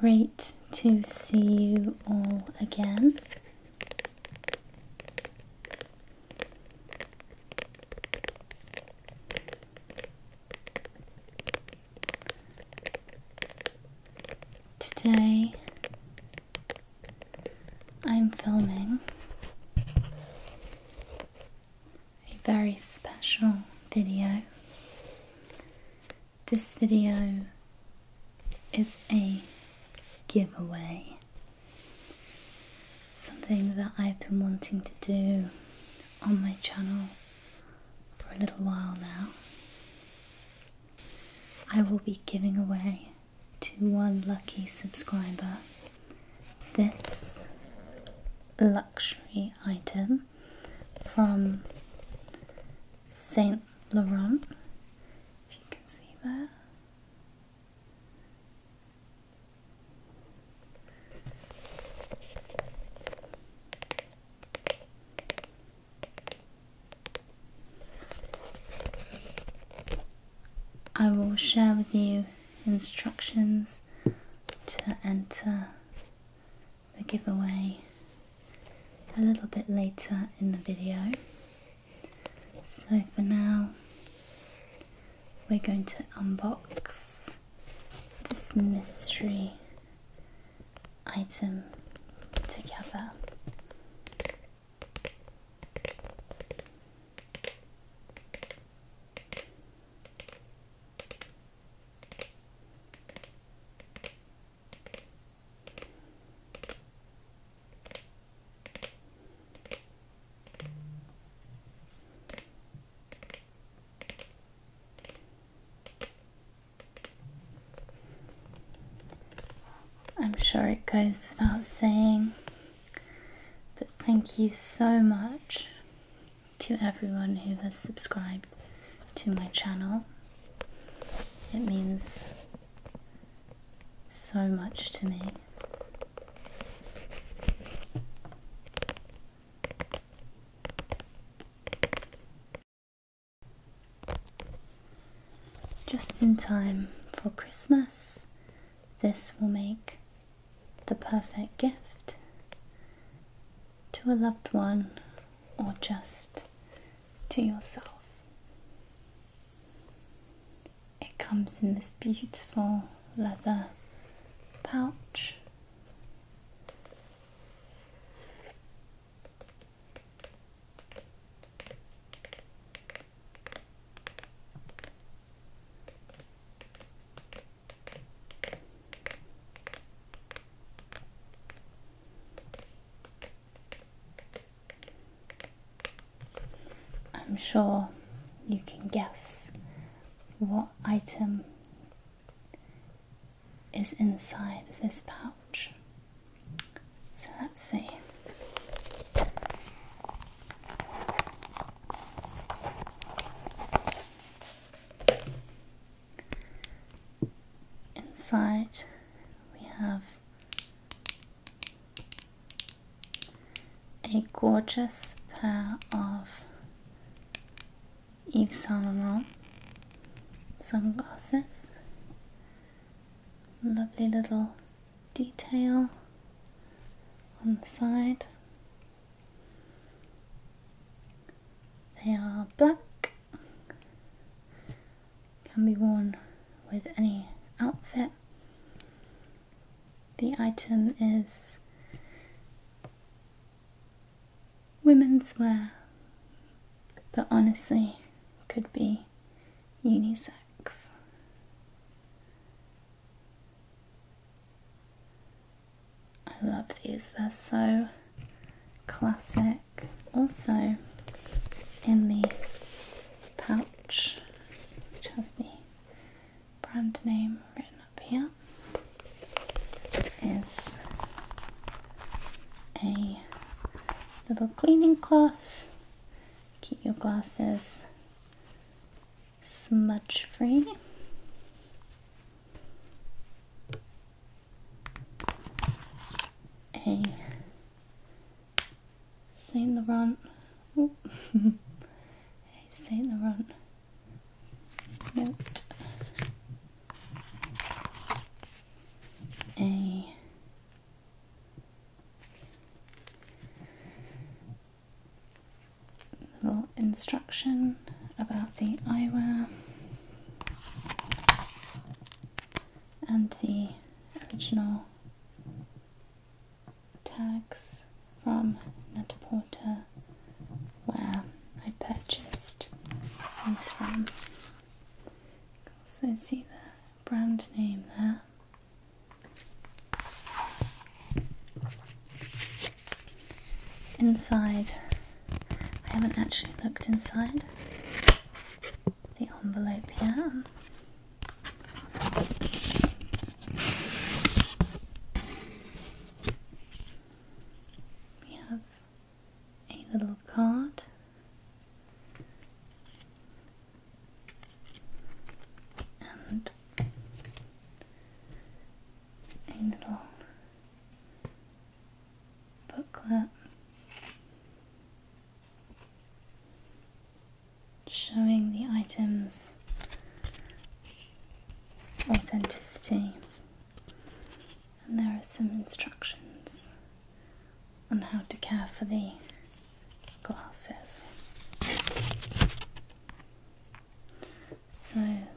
Great to see you all again. Today I'm filming a very special video. This video is a giveaway. Something that I've been wanting to do on my channel for a little while now. I will be giving away to one lucky subscriber this luxury item from Saint Laurent. If you can see that. I will share with you instructions to enter the giveaway a little bit later in the video. So for now, we're going to unbox this mystery item together. I'm sure it goes without saying, but thank you so much to everyone who has subscribed to my channel. It means so much to me. Just in time for Christmas, this will make the perfect gift to a loved one or just to yourself. It comes in this beautiful leather pouch. I'm sure you can guess what item is inside this pouch. So let's see. Inside we have a gorgeous pair of Yves Saint Laurent sunglasses. Lovely little detail on the side. They are black, can be worn with any outfit. The item is women's wear, but honestly could be unisex. I love these, they're so classic. Also, in the pouch, which has the brand name written up here, is a little cleaning cloth. Keep your glasses smudge free. A. Saint Laurent, oh. a Saint Laurent note, a. Little instruction about the eyewear and the original tags from Net-a-Porter where I purchased these from. Also see the brand name there. Inside, I haven't actually looked inside yeah.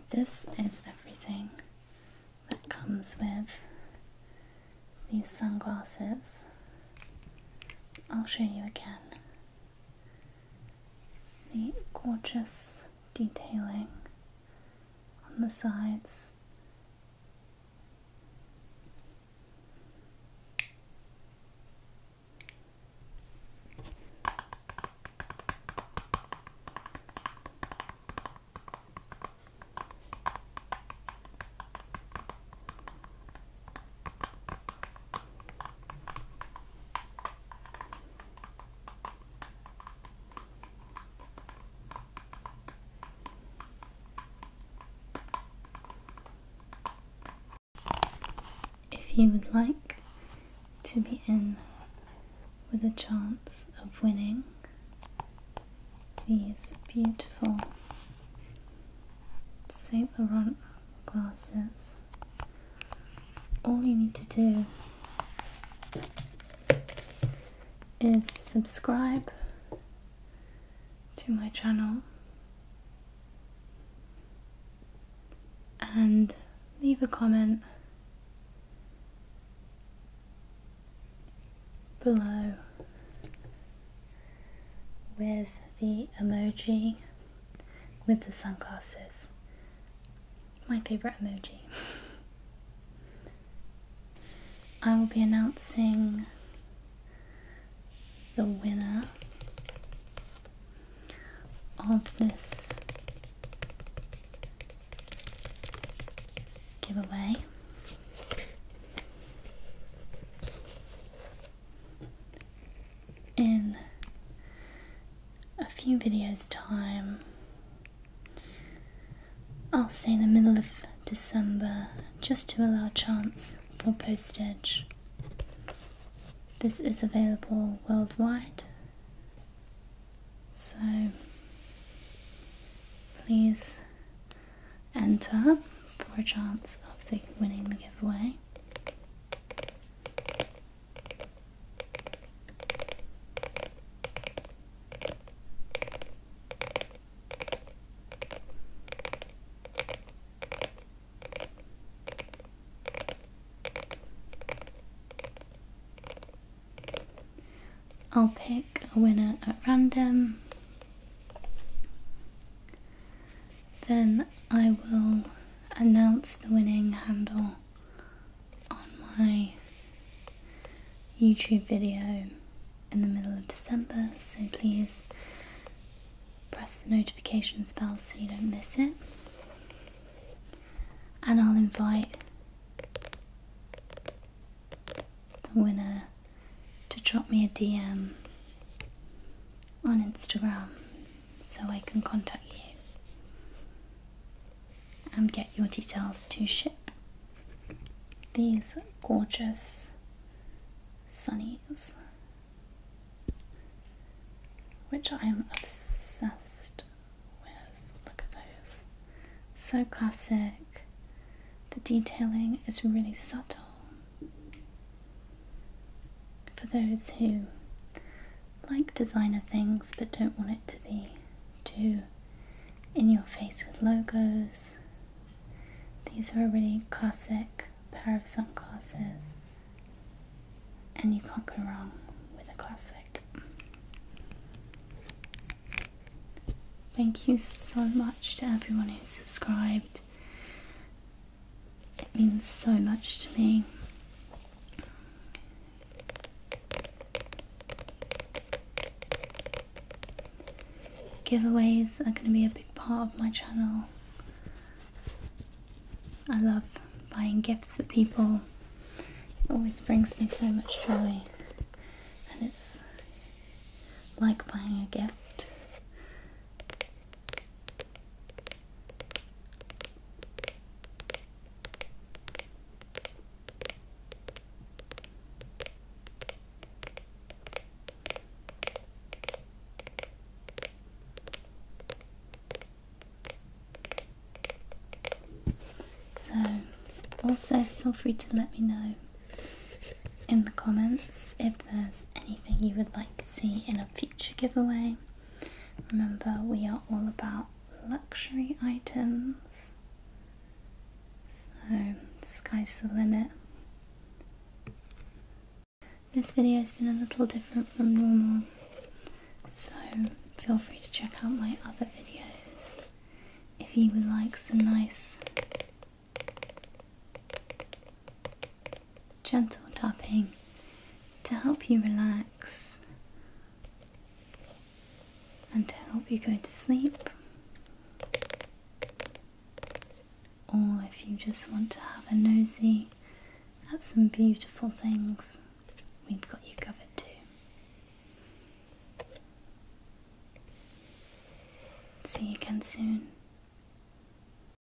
This is everything that comes with these sunglasses. I'll show you again the gorgeous detailing on the sides. You would like to be in with a chance of winning these beautiful Saint Laurent glasses, all you need to do is subscribe to my channel and leave a comment below with the emoji with the sunglasses. My favourite emoji. I will be announcing the winner of this giveaway. In a few videos' time, I'll say in the middle of December just to allow chance for postage. This is available worldwide, so please enter for a chance of the winning the giveaway. I'll pick a winner at random. Then I will announce the winning handle on my YouTube video in the middle of December, so please press the notifications bell so you don't miss it. And I'll invite the winner to drop me a DM on Instagram so I can contact you and get your details to ship these gorgeous sunnies, which I am obsessed with. Look at those. So classic. The detailing is really subtle. For those who like designer things but don't want it to be too in your face with logos. These are a really classic pair of sunglasses, and you can't go wrong with a classic. Thank you so much to everyone who subscribed. It means so much to me. Giveaways are going to be a big part of my channel. I love buying gifts for people. It always brings me so much joy, and it's like buying a gift. So, also feel free to let me know in the comments if there's anything you would like to see in a future giveaway. Remember, we are all about luxury items, so sky's the limit. This video has been a little different from normal, so feel free to check out my other videos if you would like some nice gentle tapping to help you relax and to help you go to sleep. Or if you just want to have a nosy at some beautiful things, we've got you covered too. See you again soon.